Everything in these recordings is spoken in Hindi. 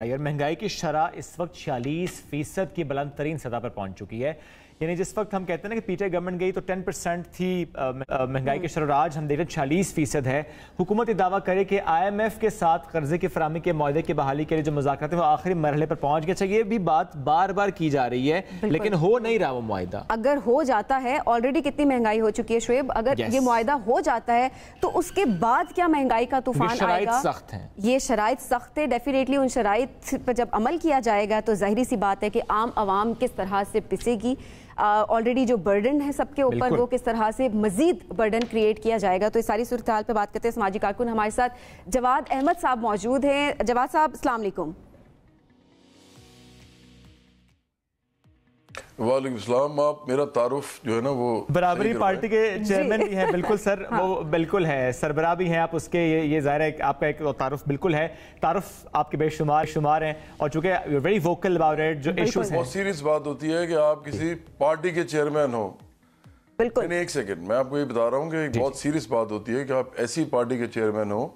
महँगाई की शरह इस वक्त छियालीस फ़ीसद की बुलंद तरीन सतह पर पहुँच चुकी है। यानी जिस वक्त हम कहते हैं ना कि पीटीआई गवर्नमेंट गई तो 10 परसेंट थी महँगाई की शरह आज हम देख रहे हैं छियालीस फ़ीसद है। हुकूमत दावा करे कि आईएमएफ के साथ कर्जे की फरामी के माहे की बहाली के लिए जो मुजाकर वो आखिरी मरहले पर पहुँच गए। ये भी बात बार बार की जा रही है लेकिन हो नहीं रहा वो माहा अगर हो जाता है ऑलरेडी कितनी महँगाई हो चुकी है शुएब? अगर ये माहा हो जाता है तो उसके बाद क्या महँगाई का तूफ़ान आएगा? सख्त है। ये शराइ सख्त है डेफिनेटली उन शराइ पर जब अमल किया जाएगा तो ज़ाहिर सी बात है कि आम आवाम किस तरह से पिसेगी। ऑलरेडी जो बर्डन है सबके ऊपर वो किस तरह से मजीद बर्डन क्रिएट किया जाएगा? तो इस सारी सूरत पर बात करते हैं समाजी कारकुन हमारे साथ जवाद अहमद साहब मौजूद हैं। जवाद साहब असलकुम वालेकुम आप मेरा तारुफ जो है ना वो बराबरी पार्टी के चेयरमैन भी हैं बिल्कुल सर हाँ। वो बिल्कुल है सरबरा भी हैं आप उसके ये ये ज़ाहिर है आपका एक तारुफ बिल्कुल है। तारुफ आपके बेशुमार शुमार हैं और चूँकि वेरी वोकल अबाउट इट जो इश्यूज़ हैं। बहुत सीरियस बात होती है कि आप किसी पार्टी के चेयरमैन हो। बिल्कुल। एक सेकेंड मैं आपको ये बता रहा हूँ कि बहुत सीरियस बात होती है कि आप ऐसी पार्टी के चेयरमैन हो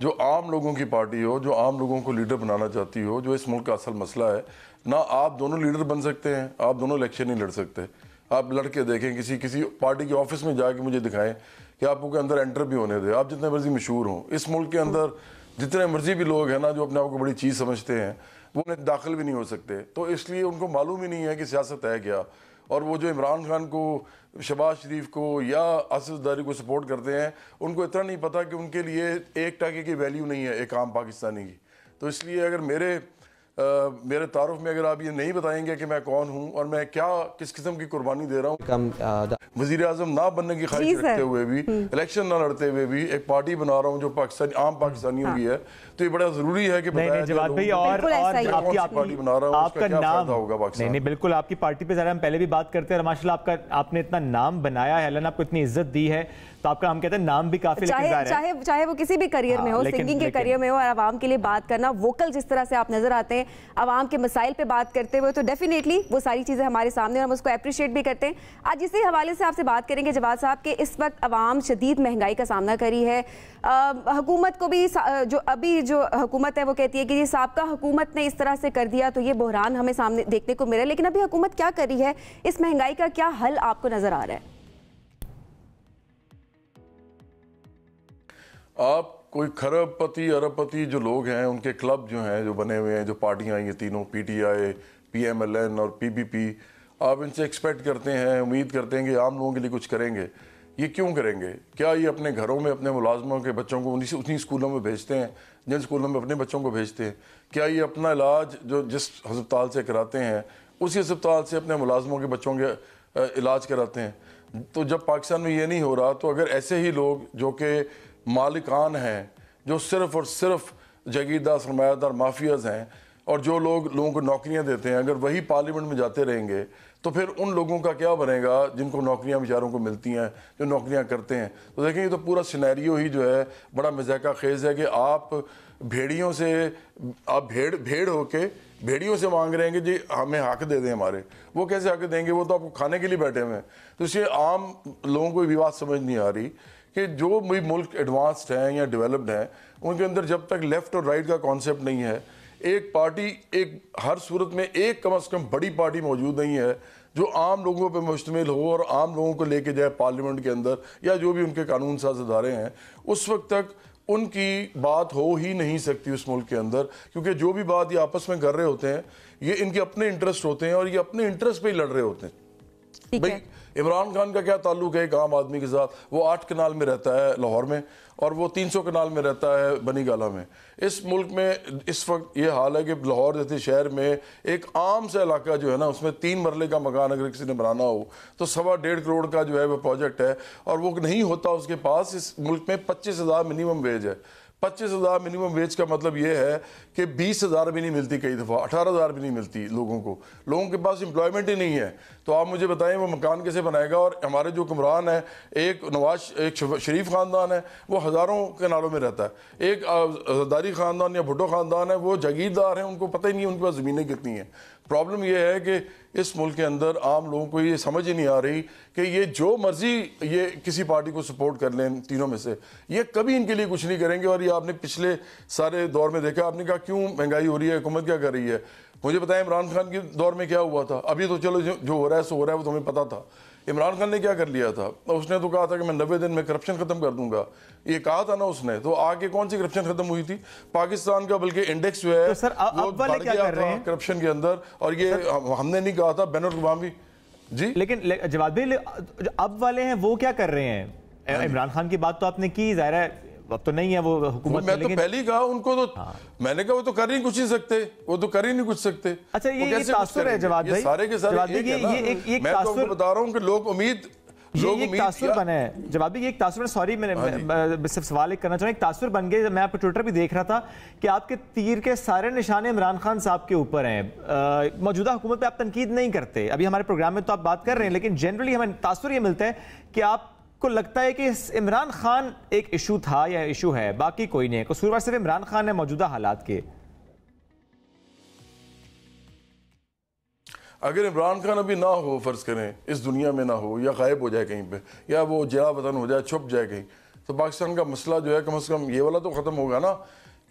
जो आम लोगों की पार्टी हो जो आम लोगों को लीडर बनाना चाहती हो जो इस मुल्क का असल मसला है ना आप दोनों लीडर बन सकते हैं, आप दोनों इलेक्शन नहीं लड़ सकते। आप लड़के देखें, किसी किसी पार्टी के ऑफ़िस में जाके मुझे दिखाएँ कि आपको के अंदर एंटर भी होने दे। आप जितने मर्ज़ी मशहूर हों, इस मुल्क के अंदर जितने मर्ज़ी भी लोग हैं ना, जो अपने आप को बड़ी चीज़ समझते हैं, वो उन्हें दाखिल भी नहीं हो सकते। तो इसलिए उनको मालूम ही नहीं है कि सियासत है क्या। और वो जो इमरान खान को, शबाज शरीफ को या असदारी को सपोर्ट करते हैं, उनको इतना नहीं पता कि उनके लिए एक टाके की वैल्यू नहीं है, एक आम पाकिस्तानी की। तो इसलिए अगर मेरे मेरे तारुफ में अगर आप ये नहीं बताएँगे कि मैं कौन हूँ और मैं क्या किस किस्म की कुर्बानी दे रहा हूँ। वज़ीर आज़म ना बनने की ख्वाहिश रखते हुए भी इलेक्शन हम्म। ना लड़ते हुए भी एक पार्टी बना रहा हूँ जो पाकिस्तानी आम पाकिस्तानियों हाँ। की है। तो ये बड़ा ज़रूरी है कि हूँ नहीं बिल्कुल आपकी पार्टी पे जरा हम पहले भी बात करते हैं माशाल्लाह आपका आपने इतना नाम बनाया है आपको इतनी इज़्ज़त दी है तो आपका हम कहते हैं नाम भी काफ़ी चाहे चाहे चाहे वो किसी भी करियर में हाँ, हो सिंगिंग के करियर में हो और आवाम के लिए बात करना वोकल जिस तरह से आप नज़र आते हैं आवाम के मसाइल पे बात करते हुए तो डेफिनेटली वो सारी चीज़ें हमारे सामने हम उसको अप्रिशिएट भी करते हैं। आज इसी हवाले से आपसे बात करेंगे जवाब साहब के, इस वक्त आवाम शदीद महँगाई का सामना करी है। हुकूमत को भी जो अभी जो हुकूमत है वो कहती है कि ये सबका हुकूमत ने इस तरह से कर दिया तो ये बहरान हमें सामने देखने को मिला। लेकिन अभी हुकूमत क्या कर रही है? इस महँगाई का क्या हल आपको नज़र आ रहा है? आप कोई खरबपति, अरबपति जो लोग हैं, उनके क्लब जो हैं, जो बने हुए हैं, जो पार्टियाँ ये तीनों पीटीआई पीएमएलएन और पीपीपी आप इनसे एक्सपेक्ट करते हैं, उम्मीद करते हैं कि आम लोगों के लिए कुछ करेंगे। ये क्यों करेंगे? क्या ये अपने घरों में, अपने मुलाजमों के बच्चों को उन्हीं उन्हीं स्कूलों में भेजते हैं, जिन स्कूलों में अपने बच्चों को भेजते हैं? क्या ये अपना इलाज जो जिस हस्पताल से कराते हैं, उसी हस्पताल से अपने मुलाजमों के बच्चों के इलाज कराते हैं? तो जब पाकिस्तान में ये नहीं हो रहा तो अगर ऐसे ही लोग, जो कि मालिकान हैं, जो सिर्फ़ और सिर्फ़ जगीरदार, सरमायादार माफियाज हैं, और जो लोग लोगों को नौकरियाँ देते हैं, अगर वही पार्लियामेंट में जाते रहेंगे तो फिर उन लोगों का क्या बनेगा, जिनको नौकरियाँ बेचारों को मिलती हैं, जो नौकरियाँ करते हैं। तो देखें, ये तो पूरा सिनेरियो ही जो है, बड़ा मजाका खेज है कि आप भेड़ियों से, आप भेड़ भेड़ होके भेड़ियों से मांग रहे हैं कि जी, हमें हक दे दें हमारे। वो कैसे हक देंगे? वो तो आपको खाने के लिए बैठे हुए हैं। तो इसलिए आम लोगों को भी बात समझ नहीं आ रही। कि जो भी मुल्क एडवांस्ड हैं या डेवलप्ड हैं, उनके अंदर जब तक लेफ़्ट और राइट का कॉन्सेप्ट नहीं है, एक पार्टी एक, हर सूरत में एक कम अज़ कम बड़ी पार्टी मौजूद नहीं है, जो आम लोगों पर मुश्तमिल हो और आम लोगों को लेके जाए पार्लियामेंट के अंदर या जो भी उनके कानून साज अदारे हैं, उस वक्त तक उनकी बात हो ही नहीं सकती उस मुल्क के अंदर, क्योंकि जो भी बात ये आपस में कर रहे होते हैं, ये इनके अपने इंटरेस्ट होते हैं और ये अपने इंटरेस्ट पे ही लड़ रहे होते हैं। भाई इमरान खान का क्या ताल्लुक है एक आम आदमी के साथ? वो आठ कनाल में रहता है लाहौर में और वो तीन सौ कनाल में रहता है बनी गाला में। इस मुल्क में इस वक्त ये हाल है कि लाहौर जैसे शहर में एक आम सा इलाका जो है ना उसमें तीन मरले का मकान अगर किसी ने बनाना हो तो सवा डेढ़ करोड़ का जो है वह प्रोजेक्ट है और वो नहीं होता उसके पास इस मुल्क में पच्चीस हज़ार मिनिमम वेज है। पच्चीस हज़ार मिनिमम वेज का मतलब ये है कि बीस हज़ार भी नहीं मिलती कई दफ़ा, अठारह हज़ार भी नहीं मिलती लोगों को। लोगों के पास एम्प्लॉयमेंट ही नहीं है। तो आप मुझे बताएँ वो मकान कैसे बनाएगा और हमारे जो कुमरान है, एक नवाज़, एक शरीफ ख़ानदान है, वो हज़ारों के नालों में रहता है। एक जदारी ख़ानदान या भुटो ख़ानदान है, वो जागीरदार हैं, उनको पता ही नहीं उनके पास ज़मीनें कितनी हैं। प्रॉब्लम यह है कि इस मुल्क के अंदर आम लोगों को ये समझ ही नहीं आ रही कि ये जो मर्ज़ी ये किसी पार्टी को सपोर्ट कर लें तीनों में से, ये कभी इनके लिए कुछ नहीं करेंगे और ये आपने पिछले सारे दौर में देखा आपने कहा क्यों महँगाई हो रही है हुकूमत क्या कर रही है? मुझे बताएँ इमरान खान के दौर में क्या हुआ था? अभी तो चलो जो, हो रहा है सो हो रहा है वो तुम्हें पता था। इमरान खान ने क्या कर लिया था? उसने तो कहा था कि मैं नब्बे दिन में करप्शन खत्म कर दूँगा। ये कहा था ना उसने? तो आगे कौन सी करप्शन खत्म हुई थी? पाकिस्तान का बल्कि इंडेक्स जो है तो सर, अब- वाले क्या कर रहे हैं? करप्शन के अंदर। और ये हमने नहीं कहा था बैनर गुलामी जी? लेकिन जवाब अब वाले हैं वो क्या कर रहे हैं? इमरान खान की बात तो आपने की ज़ाहिर है अब तो नहीं है वो हुकूमत मैं तो पहले ही कहा उनको तो हाँ। मैंने कहा वो तो कर ही कुछ नहीं सकते। वो तो कर ही नहीं कुछ सकते। अच्छा, ये- ये कैसे तासुर है ये भाई। सारे के सारे एक ये- ये एक- एक मैं तो तासुर- बता रहा हूँ कि लोग उम्मीद ये एक तासुर बना है। जवाब ये एक तासुर सॉरी मैंने हाँ सिर्फ़ सवाल एक करना चाहूँ। एक तासुर बन गए मैं आपको ट्विटर भी देख रहा था कि आपके तीर के सारे निशाने इमरान खान साहब के ऊपर हैं। मौजूदा हुकूमत पे आप तनकीद नहीं करते। अभी हमारे प्रोग्राम में तो आप बात कर रहे हैं लेकिन जनरली हमें तासुर ये मिलता है कि आपको लगता है कि इमरान खान एक इशू था या इशू है? बाकी कोई नहीं है। कसूरवार सिर्फ़ इमरान खान है मौजूदा हालात के। अगर इमरान खान अभी ना हो, फ़र्ज़ करें, इस दुनिया में ना हो, या गायब हो जाए कहीं पे, या वो जया वतन हो जाए, छुप जाए कहीं तो पाकिस्तान का मसला जो है कम अज़ कम ये वाला तो ख़त्म होगा ना।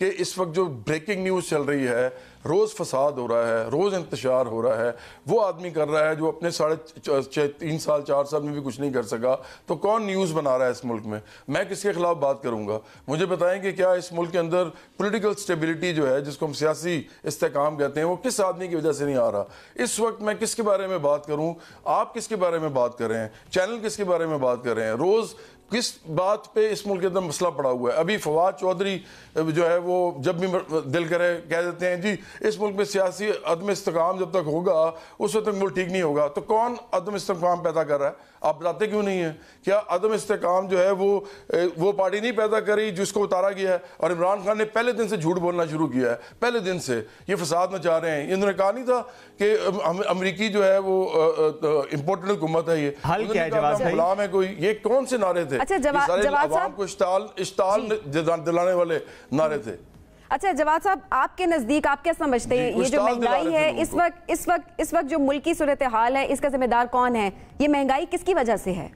कि इस वक्त जो ब्रेकिंग न्यूज़ चल रही है, रोज़ फसाद हो रहा है, रोज़ इंतशार हो रहा है, वो आदमी कर रहा है जो अपने साढ़े तीन साल, चार साल में भी कुछ नहीं कर सका तो कौन न्यूज़ बना रहा है इस मुल्क में? मैं किसके खिलाफ बात करूँगा? मुझे बताएँ कि क्या इस मुल्क के अंदर पॉलिटिकल स्टेबिलिटी जो है, जिसको हम सियासी इस्तेकाम कहते हैं, वो किस आदमी की वजह से नहीं आ रहा? इस वक्त मैं किसके बारे में बात करूँ? आप किसके बारे में बात कर रहे हैं? चैनल किसके बारे में बात कर रहे हैं? रोज़ किस बात पे इस मुल्क के अंदर मसला पड़ा हुआ है? अभी फवाद चौधरी जो है वो जब भी दिल करे कह देते हैं जी इस मुल्क में सियासी अदम इस्तेकाम जब तक होगा उस वक्त तक मुल्क ठीक नहीं होगा। तो कौन अदम इस्तेकाम पैदा कर रहा है? आप बताते क्यों नहीं है? क्या अदम इस्तेकाम जो है वो वो पार्टी नहीं पैदा करी जिसको उतारा गया है? और इमरान खान ने पहले दिन से झूठ बोलना शुरू किया है पहले दिन से। ये फसाद मचा रहे हैं। इन्होंने कहा नहीं था कि अमरीकी जो है वो इम्पोर्टेड हुकूमत है ये? गुलाम है कोई। ये कौन से नारे थे? अच्छा, ये जवाब को इश्ताल इश्ताल दिलाने वाले नारे थे। अच्छा जवाब साहब आपके नज़दीक आप क्या समझते हैं? ये जो महँगाई है इस वक्त इस वक्त इस वक्त जो मुल्की सूरत हाल है इसका जिम्मेदार कौन है? ये महँगाई किसकी वजह से है?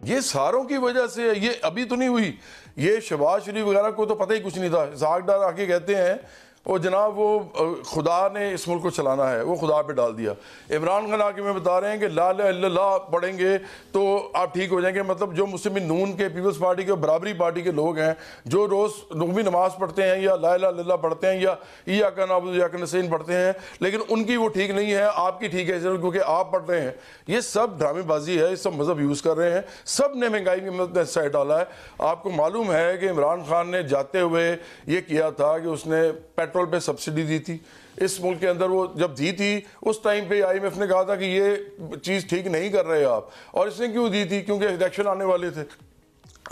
ये सारों की वजह से है। ये अभी तो नहीं हुई। ये शबाज शरीफ वगैरह को तो पता ही कुछ नहीं था। डार आके कहते हैं और जनाब वो खुदा ने इस मुल्क को चलाना है, वो खुदा पे डाल दिया। इमरान खान आके में बता रहे हैं कि ला अल्लाह पढ़ेंगे तो आप ठीक हो जाएँगे। मतलब जो मुस्लिम नून के, पीपल्स पार्टी के बराबरी पार्टी के लोग हैं, जो रोज़ नकवी नमाज़ पढ़ते हैं या ला अल्लाह पढ़ते हैं या या का नाबुद या का पढ़ते हैं, लेकिन उनकी वो ठीक नहीं है, आपकी ठीक है क्योंकि आप पढ़ रहे हैं। ये सब ड्रामेबाजी है, ये सब मज़हब यूज़ कर रहे हैं, सबने महँगाई की मदद साइड डाला है। आपको मालूम है कि इमरान खान ने जाते हुए ये किया था कि उसने पेट्रोल पे सब्सिडी दी थी। इस मुल्क के अंदर वो जब दी थी, उस टाइम पे आईएमएफ ने कहा था कि ये चीज़ ठीक नहीं कर रहे आप। और इसने क्यों दी थी? क्योंकि इलेक्शन आने वाले थे।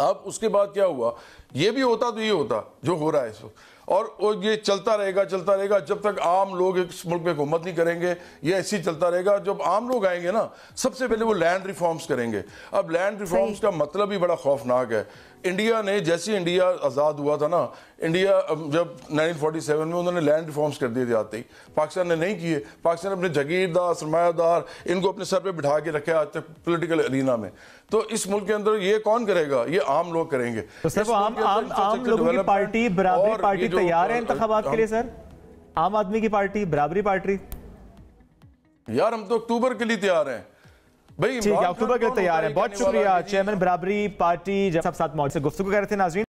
अब उसके बाद क्या हुआ? ये भी होता तो ये होता, जो हो रहा है इस वक्त। और ये चलता रहेगा चलता रहेगा। जब तक आम लोग इस मुल्क में हुकूमत नहीं करेंगे ये ऐसे ही चलता रहेगा। जब आम लोग आएँगे ना सबसे पहले वो लैंड रिफॉर्म्स करेंगे। अब लैंड रिफॉर्म्स का मतलब ही बड़ा खौफनाक है। इंडिया ने जैसे इंडिया आज़ाद हुआ था ना इंडिया जब 1947 में उन्होंने लैंड रिफॉर्म्स कर दिए थे आते ही। पाकिस्तान ने नहीं किए। पाकिस्तान ने अपने जगीरदार सरमायादार इनको अपने सर पे बिठा के रखे आज तक पोलिटिकल अरीना में। तो इस मुल्क के अंदर ये कौन करेगा? ये आम लोग करेंगे। तो आम आम आम लोगों की पार्टी बराबरी पार्टी तैयार है इंतबात के लिए सर? आम आदमी की पार्टी बराबरी पार्टी? यार हम तो अक्टूबर के लिए तैयार हैं। भाई ठीक है अक्टूबर के लिए तैयार हैं। है बहुत शुक्रिया चेयरमैन बराबरी पार्टी जब सब साथ मौजूद से गुफ्तु कर रहे थे नाजरीन?